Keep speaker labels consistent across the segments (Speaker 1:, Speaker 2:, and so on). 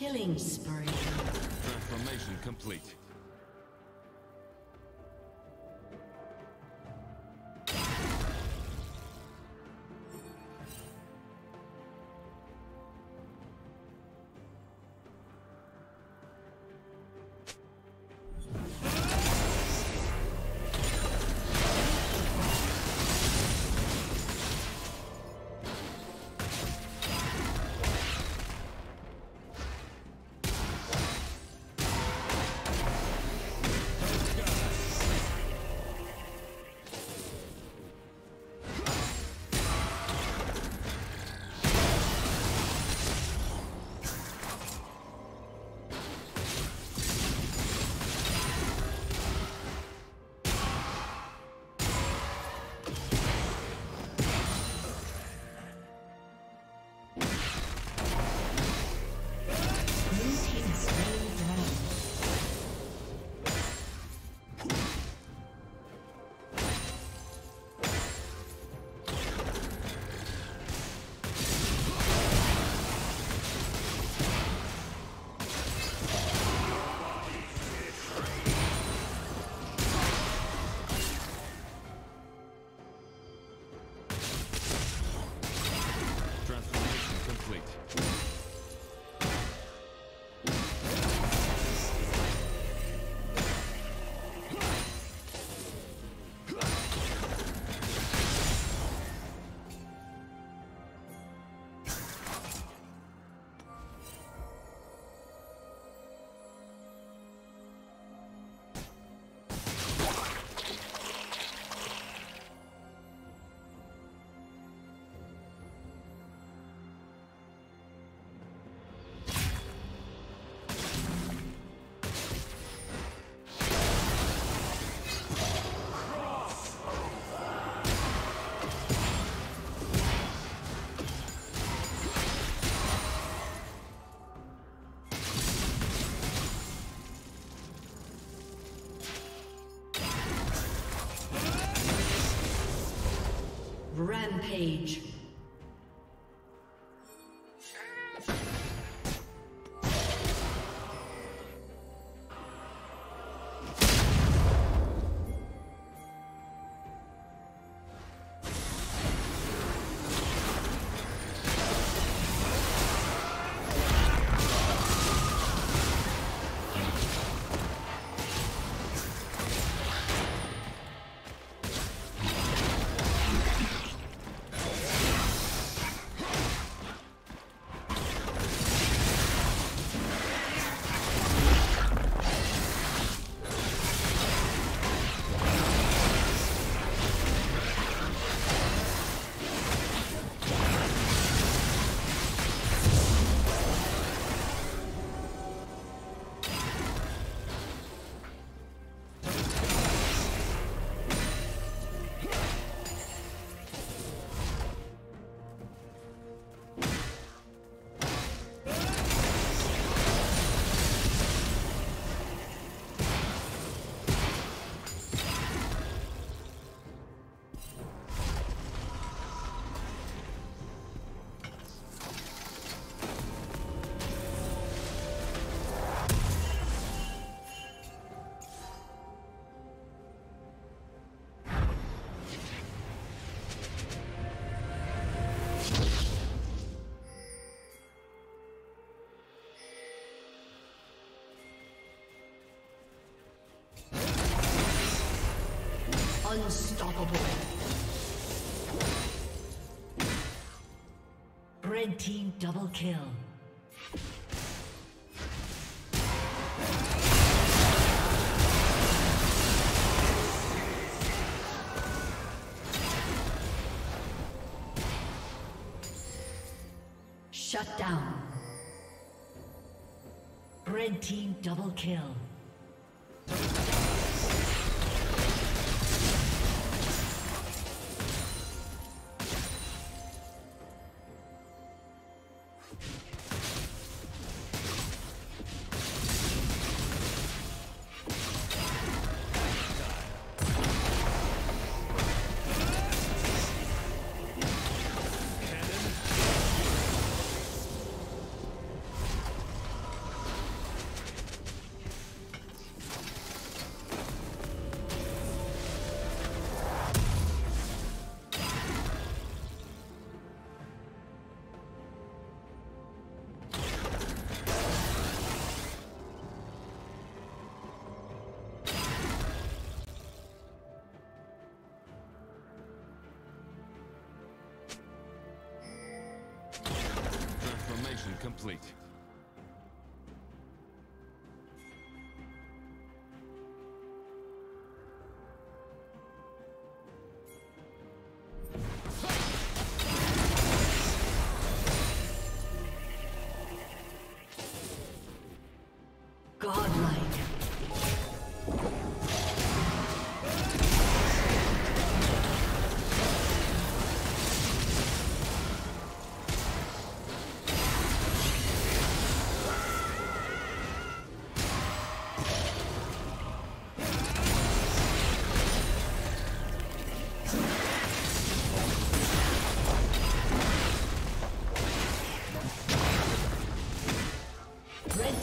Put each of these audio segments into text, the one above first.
Speaker 1: Killing spree.
Speaker 2: Transformation complete.
Speaker 1: Rampage. Unstoppable. Red team double kill. Shut down. Red team double kill.
Speaker 2: Transformation complete.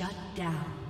Speaker 1: Shut down.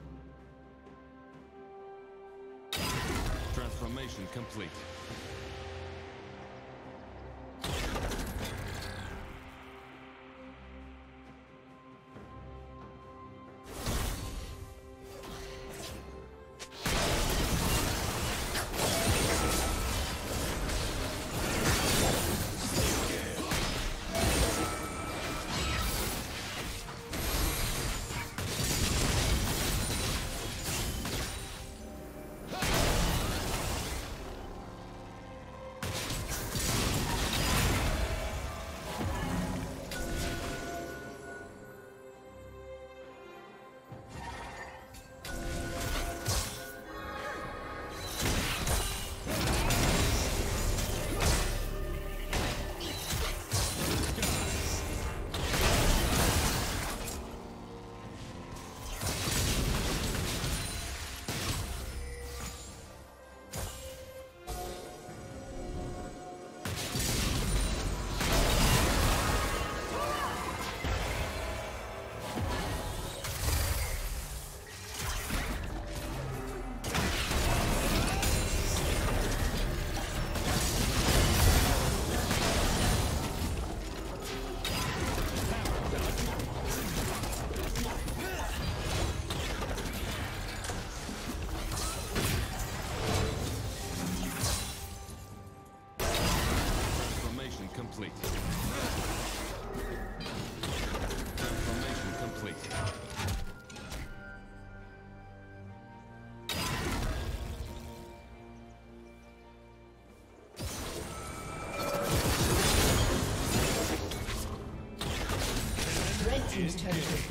Speaker 2: Transformation complete.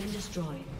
Speaker 1: Been destroyed.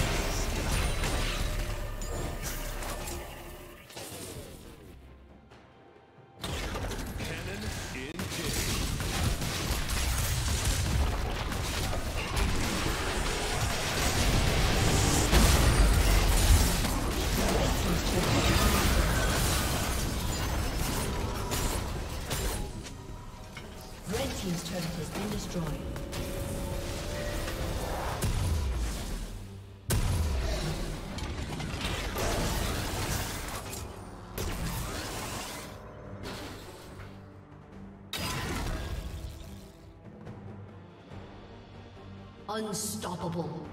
Speaker 1: Unstoppable.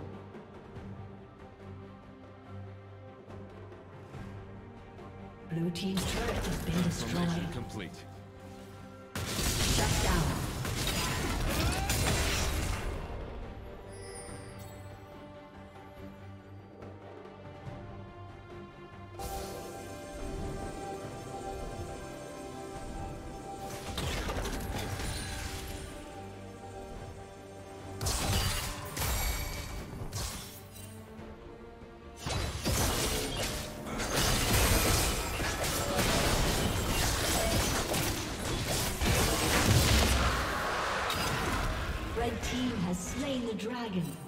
Speaker 1: Blue team's turret has been destroyed.
Speaker 2: complete.
Speaker 1: Slain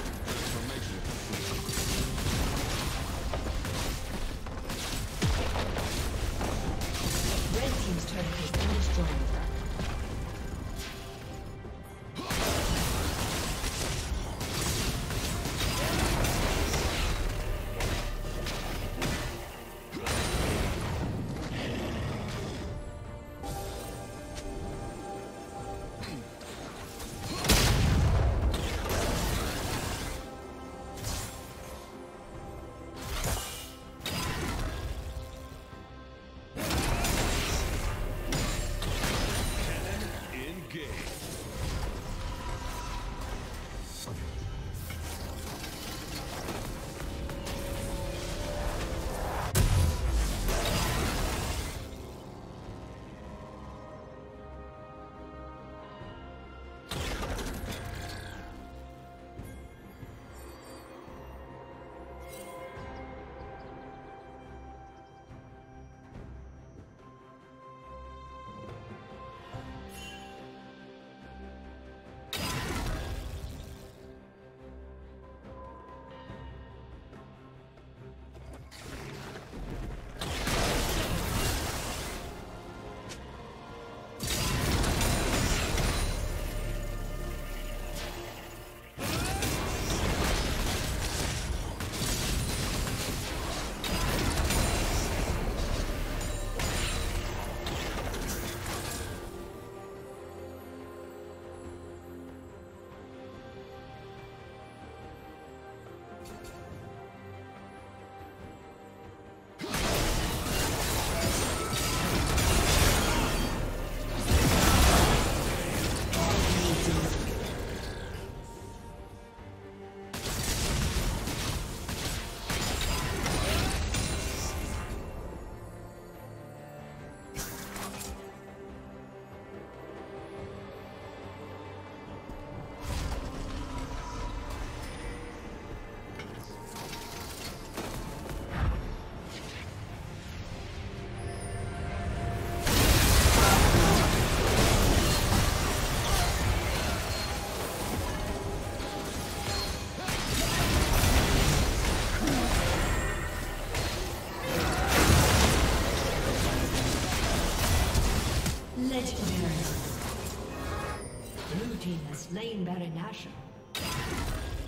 Speaker 1: Slain Baron Nashor.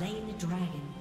Speaker 1: slain the dragon.